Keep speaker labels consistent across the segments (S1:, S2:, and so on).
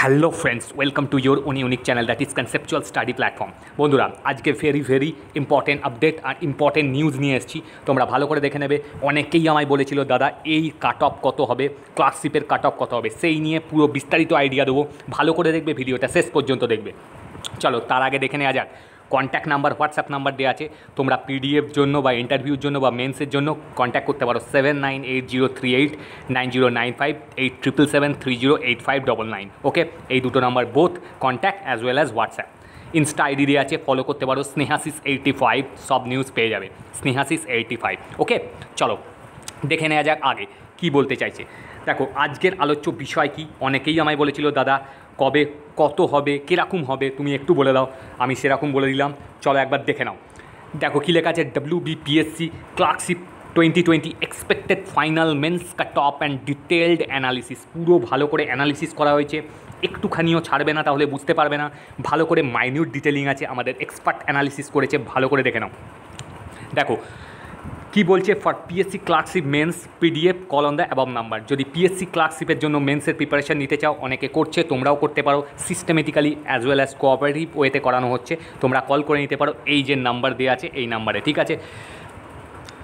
S1: Hello friends welcome to your উনি unique channel that is conceptual study platform বন্ধুরা, আজকে very very important update আর important news নিয়ে এসেছি। তোমরা ভালো করে দেখে নেবে। অনেকেই আমায় বলেছিল, দাদা, এই কাট অফ কত হবে? ক্লাসশিপের কাট অফ কত হবে? সেই নিয়ে পুরো বিস্তারিত আইডিয়া দেবো। ভালো করে দেখবে, ভিডিওটা শেষ পর্যন্ত দেখবে। চলো, তার আগে দেখে নেওয়া যাক। কন্ট্যাক্ট নাম্বার হোয়াটসঅ্যাপ নাম্বার দেওয়া আছে। তোমরা পিডিএফ জন্য বা ইন্টারভিউর জন্য বা মেন্সের জন্য কন্ট্যাক্ট করতে পারো। Seven nine eight zero three eight nine zero nine five eight triple seven three zero eight five double nine okay এই দুটো number both contact as well as WhatsApp insta ID দিয়ে আছে ফলো করতে পারো। Snehasis eighty five সব নিউজ পেয়ে যাবে। স্নেহাসিস এইটটি ফাইভ ওকে চলো, দেখে নেওয়া যাক আগে কি বলতে চাইছে। দেখো, আজকের আলোচ্য বিষয় কি? অনেকেই আমায় বলেছিল, দাদা কবে কত হবে, কীরকম হবে, তুমি একটু বলে দাও। আমি সেরকম বলে দিলাম। চলো একবার দেখে নাও। দেখো কী লেখা আছে W BPSC clerkship twenty twenty expected final mains cut off and detailed analysis পুরো ভালো করে অ্যানালিসিস করা হয়েছে। একটুখানিও ছাড়বে না, তাহলে বুঝতে পারবে না। ভালো করে মাইনিউট ডিটেলিং আছে, আমাদের এক্সপার্ট অ্যানালিসিস করেছে, ভালো করে দেখে নাও। দেখো কি বলছে for PSC clerkship mains PDF call on the above number যদি পিএসসি ক্লার্কশিপের জন্য মেন্সের প্রিপারেশন নিতে চাও, অনেকে করছে, তোমরাও করতে পারো। Systematically as well as cooperative ওয়েতে করানো হচ্ছে। তোমরা কল করে নিতে পারো, এই যে নাম্বার দেওয়া আছে, এই নাম্বারে ঠিক আছে?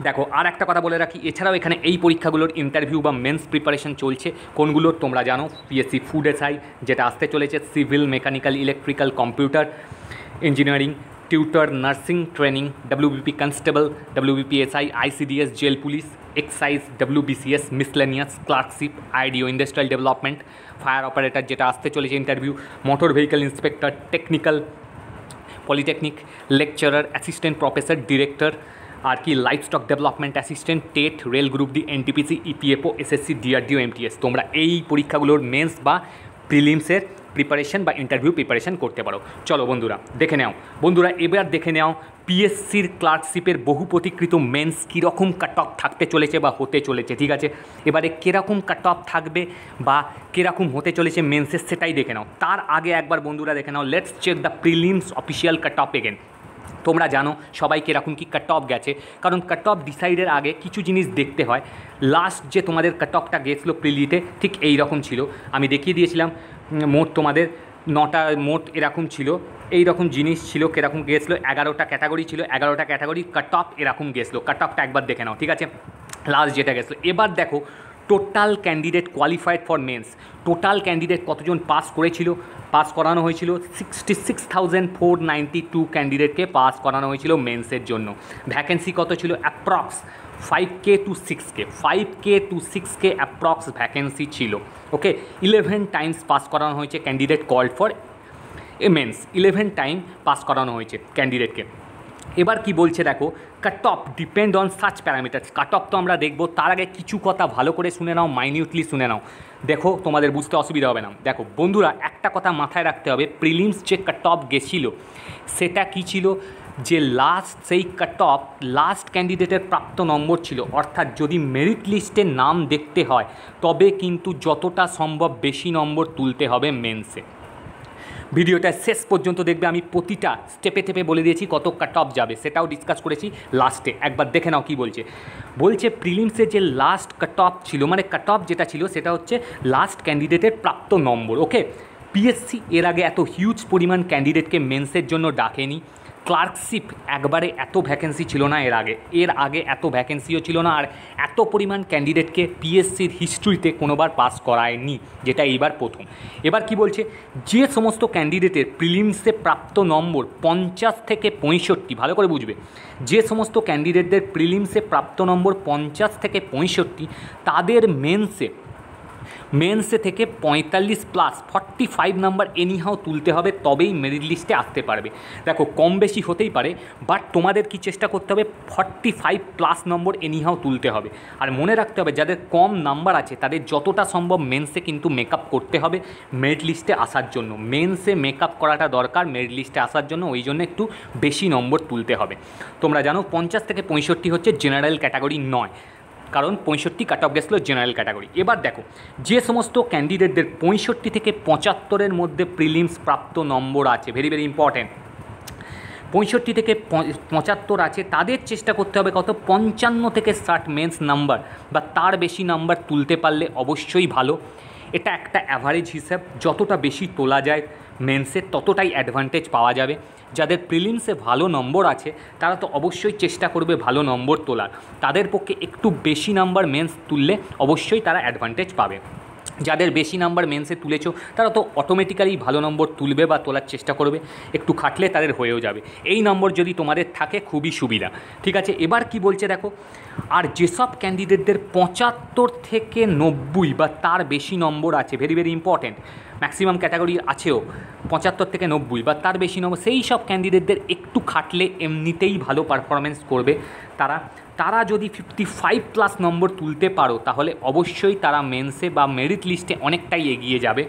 S1: দেখো, আর একটা কথা বলে রাখি, এছাড়াও এখানে এই পরীক্ষাগুলোর ইন্টারভিউ বা মেন্স প্রিপারেশন চলছে। কোনগুলোর তোমরা জানো? পিএসসি ফুড এসআই যেটা আসতে চলেছে civil mechanical electrical computer engineering tutor nursing training WBP constable WBPSI ICDS jail police excise WBCS miscellaneous clerkship IDO industrial development fire operator যেটা আসতে চলেছে interview motor vehicle inspector technical polytechnic lecturer assistant professor director আর কি livestock development assistant TET rail group D NTPC EPFO SSC DRDO MTS তোমরা এই পরীক্ষাগুলোর men's বা প্রিলিমসের preparation বা interview preparation করতে পারো। চলো বন্ধুরা, দেখে নাও। বন্ধুরা, এবার দেখে নাও পিএসসির ক্লার্কশিপের বহু প্রতিকৃত মেন্স কীরকম কাট অফ থাকতে চলেছে বা হতে চলেছে, ঠিক আছে? এবারে কীরকম কাট অফ থাকবে বা কীরকম হতে চলেছে মেন্সের সেটাই দেখে নাও। তার আগে একবার বন্ধুরা দেখে নাও let's check the prelims official cut off again তোমরা জানো সবাই কীরকম কি কাট অফ গেছে, কারণ কাট অফ ডিসাইডের আগে কিছু জিনিস দেখতে হয়। লাস্ট যে তোমাদের কাট অফটা গেছিল প্রিলিতে ঠিক এই রকম ছিল। আমি দেখিয়ে দিয়েছিলাম মোট তোমাদের নটা, মোট এরকম ছিল। এই রকম জিনিস ছিল, কীরকম গেছিল এগারোটা ক্যাটাগরি ছিল, এগারোটা ক্যাটাগরি কাট অফ এরকম গেছিল কাট অফটা একবার দেখে নাও, ঠিক আছে? লাস্ট যেটা গেছিল এবার দেখো total candidate qualified for mains total candidate কতজন পাস করেছিল? পাস করানো হয়েছিল sixty six thousand four ninety two ক্যান্ডিডেটকে pass করানো হয়েছিল মেন্সের জন্য। ভ্যাকেন্সি কত ছিল? Approx five K two six K five K two six K approx vacancy ছিল ওকে ইলেভেন টাইমস পাস করানো হয়েছে candidate call for a mains eleven time pass করানো হয়েছে ক্যান্ডিডেটকে এবার কি বলছে দেখো cut off depend on search parameters cut off তো আমরা দেখব, তার আগে কিছু কথা ভালো করে শুনে নাও মাইনিউটলি শুনে নাও। দেখো, তোমাদের বুঝতে অসুবিধা হবে না। দেখো, বন্ধুরা, একটা কথা মাথায় রাখতে হবে প্রিলিমস যে কাট অফ গেছিল, সেটা কী ছিল? যে লাস্ট সেই কাট অফ লাস্ট ক্যান্ডিডেটের প্রাপ্ত নম্বর ছিল। অর্থাৎ যদি মেরিট লিস্টে নাম দেখতে হয়, তবে কিন্তু যতটা সম্ভব বেশি নম্বর তুলতে হবে মেন্সে ভিডিওটা শেষ পর্যন্ত দেখবে, আমি প্রতিটা স্টেপে টেপে বলে দিয়েছি কত কাট অফ যাবে, সেটাও ডিসকাস করেছি লাস্টে একবার দেখে নাও কী বলছে। বলছে প্রিলিমসে যে লাস্ট কাট অফ ছিল মানে কাট অফ যেটা ছিল, সেটা হচ্ছে লাস্ট ক্যান্ডিডেটের প্রাপ্ত নম্বর ওকে পিএসসি এর আগে এত হিউজ পরিমাণ ক্যান্ডিডেটকে মেন্সের জন্য ডাকেনি। ক্লার্কশিপ একবারে এত ভ্যাকেন্সি ছিল না এর আগে। এর আগে এত ভ্যাকেন্সিও ছিল না আর এত পরিমাণ ক্যান্ডিডেটকে পিএসসির হিস্ট্রিতে কোনোবার পাস করায়নি, যেটা এইবার প্রথম। এবার কি বলছে? যে সমস্ত ক্যান্ডিডেটের প্রিলিমসে প্রাপ্ত নম্বর পঞ্চাশ থেকে পঁয়ষট্টি, ভালো করে বুঝবে। যে সমস্ত ক্যান্ডিডেটদের প্রিলিমসে প্রাপ্ত নম্বর পঞ্চাশ থেকে পঁয়ষট্টি, তাদের মেন্সে মেন্সে থেকে পঁয়তাল্লিশ plus forty five number anyhow তুলতে হবে, তবেই মেরিট লিস্টে আসতে পারবে। দেখো, কম বেশি হতেই পারে বাট তোমাদের কি চেষ্টা করতে হবে? Forty five plus number anyhow তুলতে হবে। আর মনে রাখতে হবে, যাদের কম নাম্বার আছে, তাদের যতটা সম্ভব মেন্সে কিন্তু মেকআপ করতে হবে মেরিট লিস্টে আসার জন্য। মেন্সে মেকআপ করাটা দরকার মেরিট লিস্টে আসার জন্য, ওই জন্য একটু বেশি নম্বর তুলতে হবে। তোমরা জানো, পঞ্চাশ থেকে পঁয়ষট্টি হচ্ছে জেনারেল ক্যাটাগরি নয়। কারণ পঁয়ষট্টি কাট অফ গেছিল জেনারেল ক্যাটাগরি এবার দেখো, যে সমস্ত ক্যান্ডিডেটদের পঁয়ষট্টি থেকে পঁচাত্তরের মধ্যে প্রিলিমস প্রাপ্ত নম্বর আছে ভেরি ভেরি ইম্পর্ট্যান্ট পঁয়ষট্টি থেকে পঁচাত্তর আছে, তাদের চেষ্টা করতে হবে কত? পঞ্চান্ন থেকে ষাট মেন্স নাম্বার বা তার বেশি নাম্বার তুলতে পারলে অবশ্যই ভালো। এটা একটা অ্যাভারেজ হিসাব। যতটা বেশি তোলা যায় মেন্সের ততটাই অ্যাডভান্টেজ পাওয়া যাবে। যাদের প্রিলিমসে ভালো নম্বর আছে, তারা তো অবশ্যই চেষ্টা করবে ভালো নম্বর তোলার। তাদের পক্ষে একটু বেশি নাম্বার মেন্স তুললে অবশ্যই তারা অ্যাডভান্টেজ পাবে। যাদের বেশি নাম্বার মেন্সে তুলেছ, তারা তো অটোমেটিক্যালি ভালো নম্বর তুলবে বা তোলার চেষ্টা করবে। একটু খাটলে তাদের হয়েও যাবে। এই নম্বর যদি তোমাদের থাকে, খুবই সুবিধা। ঠিক আছে, এবার কি বলছে দেখো, আর যেসব ক্যান্ডিডেটদের পঁচাত্তর থেকে নব্বই বা তার বেশি নম্বর আছে very very important maximum category আছেও, পঁচাত্তর থেকে নব্বই বা তার বেশি নম্বর সেই সব ক্যান্ডিডেটদের একটু খাটলে এমনিতেই ভালো পারফরমেন্স করবে তারা। তারা যদি ফিফটি ফাইভ প্লাস নম্বর তুলতে পারো, তাহলে অবশ্যই তারা মেন্সে বা মেরিট লিস্টে অনেকটাই এগিয়ে যাবে।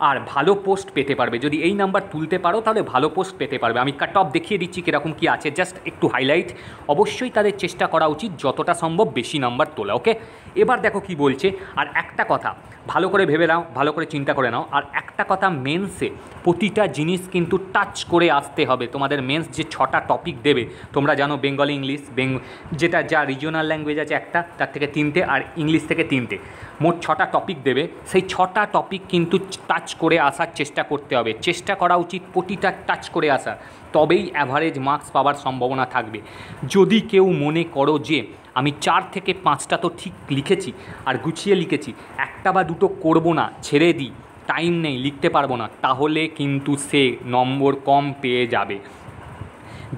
S1: আর ভালো পোস্ট পেতে পারবে। যদি এই নাম্বার তুলতে পারো, তাহলে ভালো পোস্ট পেতে পারবে। আমি কাট অফ দেখিয়ে দিচ্ছি কীরকম কী আছে। জাস্ট একটু হাইলাইট অবশ্যই তাদের চেষ্টা করা উচিত যতটা সম্ভব বেশি নাম্বার তোলা ওকে এবার দেখো কি বলছে। আর একটা কথা, ভালো করে ভেবে নাও, ভালো করে চিন্তা করে নাও। আর একটা কথা মেন্সে প্রতিটা জিনিস কিন্তু টাচ করে আসতে হবে। তোমাদের মেন্স যে ছটা টপিক দেবে, তোমরা জানো বেঙ্গলি ইংলিশ বেঙ্গ যেটা যা রিজিওনাল ল্যাঙ্গুয়েজ আছে একটা, তার থেকে তিনটে, আর ইংলিশ থেকে তিনটে। মোট ছটা টপিক দেবে। সেই ছটা টপিক কিন্তু টাচ করে আসার চেষ্টা করতে হবে। চেষ্টা করা উচিত প্রতিটা টাচ করে আসার তবেই অ্যাভারেজ মার্কস পাওয়ার সম্ভাবনা থাকবে। যদি কেউ মনে করো যে, আমি চার থেকে পাঁচটা তো ঠিক লিখেছি আর গুছিয়ে লিখেছি, একটা বা দুটো করব না, ছেড়ে দিই টাইম নেই, লিখতে পারব না, তাহলে কিন্তু সে নম্বর কম পেয়ে যাবে।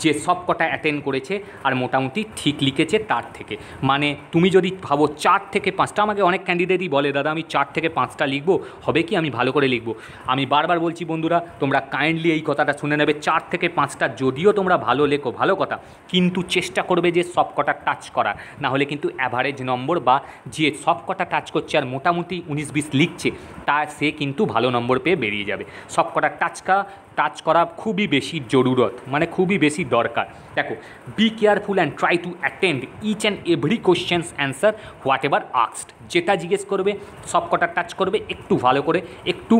S1: যে সব কটা অ্যাটেন্ড করেছে আর মোটামুটি ঠিক লিখেছে তার থেকে। মানে তুমি যদি ভাবো চার থেকে পাঁচটা, আমাকে অনেক ক্যান্ডিডেটই বলে, দাদা, আমি চার থেকে পাঁচটা লিখব, হবে কি? আমি ভালো করে লিখব। আমি বারবার বলছি, বন্ধুরা, তোমরা কাইন্ডলি এই কথাটা শুনে নেবে, চার থেকে পাঁচটা যদিও তোমরা ভালো লেখো, ভালো কথা, কিন্তু চেষ্টা করবে যে সব কটা টাচ করা না হলে কিন্তু অ্যাভারেজ নম্বর বা যে সব কটা টাচ করছে আর মোটামুটি উনিশ বিশ লিখছে, তা সে কিন্তু ভালো নম্বর পেয়ে বেরিয়ে যাবে। সব কটা টাচকা টাচ করা খুবই বেশি জরুরত মানে খুবই বেশি দরকার। দেখো be careful and try to attend each and every questions answer whatever আক্সড যেটা জিজ্ঞেস করবে সব কটা টাচ করবে, একটু ভালো করে, একটু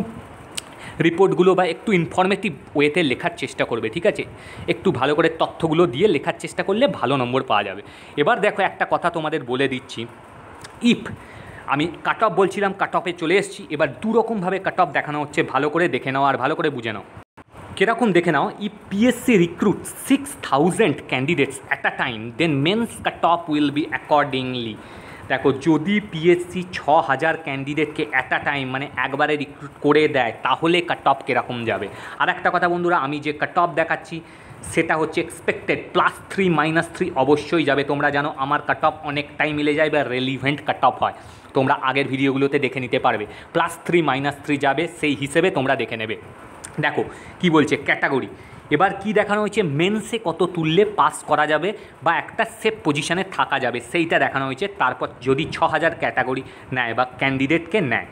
S1: রিপোর্টগুলো বা একটু ইনফরমেটিভ ওয়েতে লেখার চেষ্টা করবে, ঠিক আছে? একটু ভালো করে তথ্যগুলো দিয়ে লেখার চেষ্টা করলে ভালো নম্বর পাওয়া যাবে। এবার দেখো একটা কথা তোমাদের বলে দিচ্ছি। ইফ আমি কাট অফ বলছিলাম কাট অফে চলে এসেছি, এবার দুরকমভাবে কাট অফ দেখানো হচ্ছে, ভালো করে দেখে নাও আর ভালো করে বুঝে নাও। কীরকম দেখে নাও E PSC recruit six thousand candidates at a time then mains cut off will be accordingly দেখো, যদি পিএসসি ছ হাজার ক্যান্ডিডেটকে অ্যাট আ টাইম মানে একবারে রিক্রুট করে দেয়, তাহলে কাট অফ কীরকম যাবে? আর একটা কথা বন্ধুরা, আমি যে কাট অফ দেখাচ্ছি, সেটা হচ্ছে expected plus three minus three অবশ্যই যাবে। তোমরা জানো, আমার কাট অফ অনেকটাই মিলে যায় বা রেলিভেন্ট কাট অফ হয়। তোমরা আগের ভিডিওগুলোতে দেখে নিতে পারবে। প্লাস থ্রি মাইনাস থ্রি যাবে, সেই হিসেবে তোমরা দেখে নেবে। দেখো, কি বলছে? ক্যাটাগরি। এবার কি দেখানো হয়েছে? মেন্সে কত তুললে পাস করা যাবে বা একটা সেফ পজিশানে থাকা যাবে, সেইটা দেখানো হয়েছে। তারপর যদি ছ হাজার ক্যাটাগরি নেয় বা ক্যান্ডিডেটকে নেয়।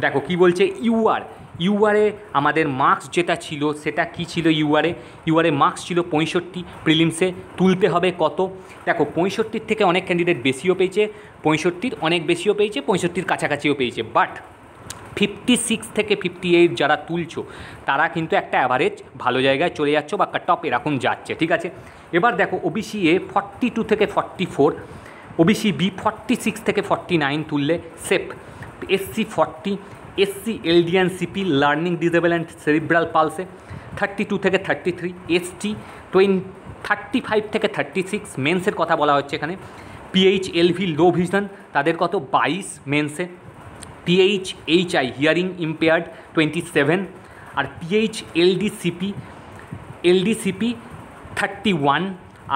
S1: দেখো, কি বলছে? ইউআর ইউআরে আমাদের মার্কস যেটা ছিল, সেটা কি ছিল ইউআরে ইউআরে মার্কস ছিল পঁয়ষট্টি। প্রিলিমসে তুলতে হবে কত? দেখো, পঁয়ষট্টির থেকে অনেক ক্যান্ডিডেট বেশিও পেয়েছে, পঁয়ষট্টির অনেক বেশিও পেয়েছে, পঁয়ষট্টির কাছাকাছিও পেয়েছে। বাট ফিফটি সিক্স থেকে ফিফটি এইট যারা তুলছো, তারা কিন্তু একটা অ্যাভারেজ ভালো জায়গায় চলে যাচ্ছ বা টপ এরকম যাচ্ছে, ঠিক আছে? এবার দেখো ওবিসি এ ফর্টি টু থেকে forty four OBC B forty six থেকে ফর্টি নাইন তুললে safe SC forty SC LD and CP learning disable and cerebral palsy thirty two থেকে thirty three ST twenty thirty five থেকে thirty six মেন্সের কথা বলা হচ্ছে এখানে। পিএইচ এলভি লো ভিশন তাদের কত? বাইশ মেন্সে PH HI hearing impaired twenty seven আর PH LDCP LDCP thirty one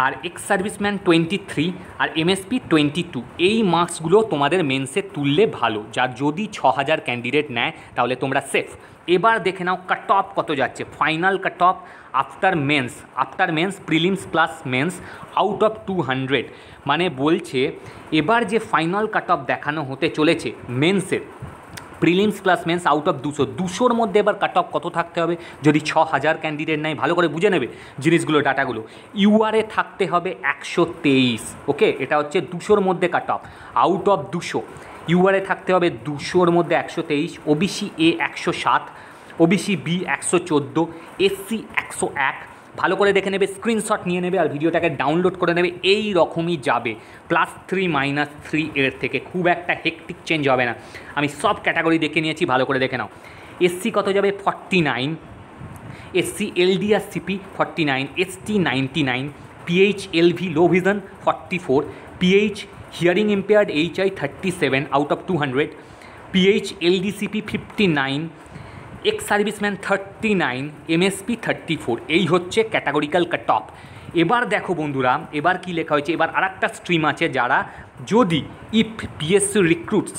S1: আর এক্স সার্ভিসম্যান টোয়েন্টি থ্রি আর এমএসপি টোয়েন্টি টু এই মার্কসগুলো তোমাদের মেন্সে তুললে ভালো। যার যদি ছ হাজার ক্যান্ডিডেট নেয়, তাহলে তোমরা সেফ এবার দেখে নাও কাট অফ কত যাচ্ছে। Final cut off after mains after mains prelims plus mains out of two hundred মানে বলছে, এবার যে ফাইনাল কাট অফ দেখানো হতে চলেছে মেন্সের prelims plus mains out of দুশো। দুশোর মধ্যে এবার কাট অফ কত থাকতে হবে? যদি ছ হাজার ক্যান্ডিডেট নেয়, ভালো করে বুঝে নেবে জিনিসগুলো, ডাটাগুলো। ইউআরএ থাকতে হবে একশো তেইশ ওকে এটা হচ্ছে দুশোর মধ্যে কাট অফ আউট অফ দুশো। ইউআরএ থাকতে হবে দুশোর মধ্যে একশো তেইশ ওবিসি এ একশো সাত ওবিসি বি একশো চোদ্দ এসসি একশো এক ভালো করে দেখে নেবে স্ক্রিনশট নিয়ে নেবে আর ভিডিওটাকে ডাউনলোড করে নেবে, এই রকমই যাবে। প্লাস থ্রি মাইনাস থ্রি এর থেকে খুব একটা হেকটিক চেঞ্জ হবে না। আমি সব ক্যাটাগরি দেখে নিয়েছি, ভালো করে দেখে নাও। এসসি কত যাবে? Forty nine SC LD R CP forty nine ST ninety nine PH LV low vision forty four PH hearing impaired H I thirty seven out of two hundred PH LDCP fifty nine ex serviceman thirty nine, MSP thirty four, এই হচ্ছে categorical of এবার দেখো বন্ধুরা, এবার কি লেখা হয়েছে? এবার আর একটা স্ট্রিম আছে যারা যদি ইফ পিএসসি রিক্রুটস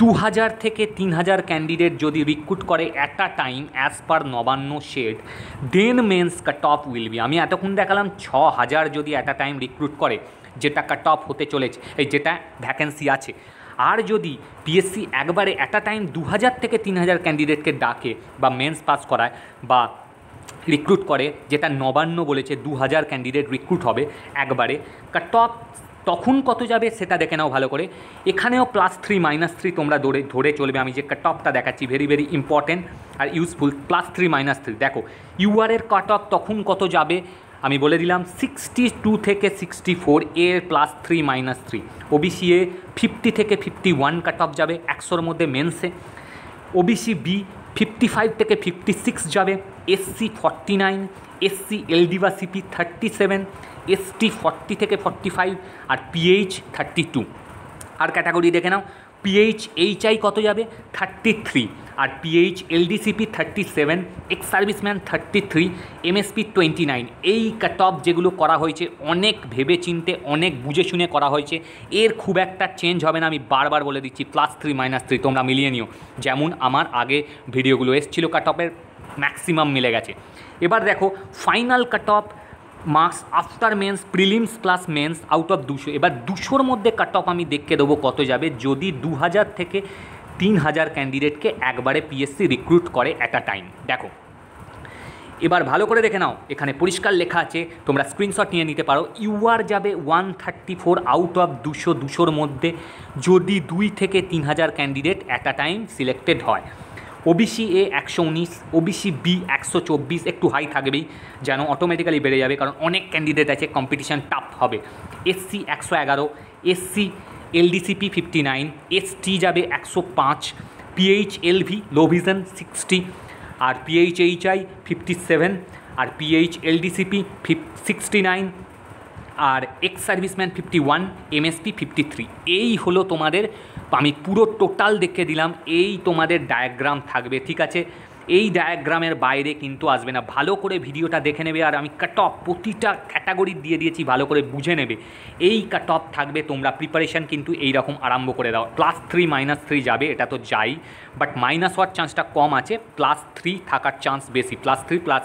S1: দু হাজার থেকে তিন হাজার ক্যান্ডিডেট যদি রিক্রুট করে at a time as per Nabanna shed then mains cut will be. আমি এতক্ষণ দেখালাম ছ হাজার যদি অ্যাট আ টাইম রিক্রুট করে, যেটা কাট হতে চলেছে, এই যেটা ভ্যাকেন্সি আছে। আর যদি পিএসসি একবারে অ্যাট আ টাইম দু হাজার থেকে তিন হাজার ক্যান্ডিডেটকে ডাকে বা মেন্স পাস করায় বা রিক্রুট করে, যেটা নবান্ন বলেছে দু হাজার ক্যান্ডিডেট রিক্রুট হবে একবারে কাট তখন কত যাবে সেটা দেখে নাও ভালো করে। এখানেও প্লাস থ্রি মাইনাস থ্রি তোমরা ধরে ধরে চলবে। আমি যে অফটা দেখাচ্ছি ভেরি ভেরি ইম্পর্টেন্ট আর useful plus three minus three দেখো ইউআরের কাট অফ তখন কত যাবে? আমি বলে দিলাম সিক্সটি টু থেকে sixty four A plus three minus three OBC A fifty থেকে ফিফটি ওয়ান কাট অফ যাবে, একশোর মধ্যে মেন্সে ওবিসি বি ফিফটি ফাইভ থেকে ফিফটি সিক্স যাবে SC forty nine SC LD বা CP thirty seven ST forty থেকে ফর্টি ফাইভ আর পিএইচ থার্টি টু আর ক্যাটাগরি দেখে নাও পিএইচ এইচআই কত যাবে? থার্টি থ্রি আর PH LDCP thirty seven ex serviceman thirty three MSP twenty nine এই cut of যেগুলো করা হয়েছে, অনেক ভেবে চিনতে অনেক বুঝে শুনে করা হয়েছে। এর খুব একটা চেঞ্জ হবে না, আমি বারবার বলে দিচ্ছি প্লাস থ্রি মাইনাস থ্রি তোমরা মিলিয়ে নিও। যেমন আমার আগে ভিডিওগুলো এসেছিল কাট অফের ম্যাক্সিমাম মিলে গেছে। এবার দেখো final cut off marks after mains prelims plus mains out of দুশো। এবার দুশোর মধ্যে কাট অফ আমি দেখে দেবো কত যাবে। যদি দু হাজার থেকে তিন হাজার ক্যান্ডিডেটকে একবারে পিএসসি রিক্রুট করে অ্যাট আ টাইম দেখো, এবার ভালো করে দেখে নাও, এখানে পরিষ্কার লেখা আছে, তোমরা স্ক্রিনশট নিয়ে নিতে পারো। ইউআর যাবে one thirty four out of দুশো দুশোর মধ্যে, যদি দুই থেকে তিন হাজার candidate at a time selected হয় ওবিসি এ একশো উনিশ ওবিসি বি একশো চব্বিশ, একটু হাই থাকবেই, যেন অটোমেটিক্যালি বেড়ে যাবে, কারণ অনেক ক্যান্ডিডেট আছে কম্পিটিশান টাফ হবে। এসসি একশো এগারো SC LDCP fifty nine, ST যাবে একশো পাঁচ PH LV low vision sixty, আর পিএইচ এইচআই ফিফটি সেভেন, আর PH LDCP fifty sixty nine, আর ex serviceman fifty one, MSP fifty three. এই হলো তোমাদের, আমি পুরো টোটাল দেখে দিলাম, এই তোমাদের ডায়াগ্রাম থাকবে, ঠিক আছে? এই ডায়াগ্রামের বাইরে কিন্তু আসবে না। ভালো করে ভিডিওটা দেখে নেবে আর আমি কাট প্রতিটা ক্যাটাগরি দিয়ে দিয়েছি, ভালো করে বুঝে নেবে। এই কাট থাকবে, তোমরা প্রিপারেশান কিন্তু এই রকম আরম্ভ করে দাও। প্লাস থ্রি মাইনাস থ্রি যাবে, এটা তো যাই। বাট মাইনাস হওয়ার চান্সটা কম আছে প্লাস থ্রি থাকার চান্স বেশি। প্লাস থ্রি প্লাস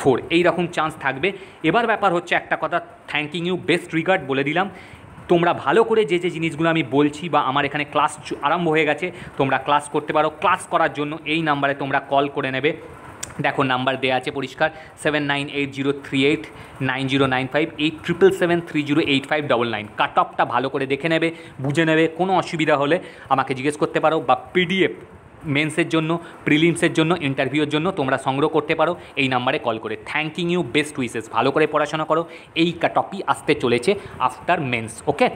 S1: ফোর এই রকম চান্স থাকবে। এবার ব্যাপার হচ্ছে একটা কথা থ্যাংকিং ইউ বেস্ট রিগার্ড বলে দিলাম। তোমরা ভালো করে যে যে জিনিসগুলো আমি বলছি বা আমার এখানে ক্লাস আরম্ভ হয়ে গেছে, তোমরা ক্লাস করতে পারো। ক্লাস করার জন্য এই নাম্বারে তোমরা কল করে নেবে। দেখো, নাম্বার দেওয়া আছে পরিষ্কার seven nine eight zero three eight nine zero nine five eight triple seven three zero eight five double nine cut অফটা ভালো করে দেখে নেবে, বুঝে নেবে, কোনো অসুবিধা হলে আমাকে জিজ্ঞেস করতে পারো বা পিডিএফ মেন্সের জন্য প্রিলিমসের জন্য ইন্টারভিউর জন্য তোমরা সংগ্রহ করতে পারো। এই নাম্বারে কল করে থ্যাংকিং ইউ বেস্ট উইসেস ভালো করে পড়াশোনা করো। এই টপি আসতে চলেছে আফটার মেন্স ওকে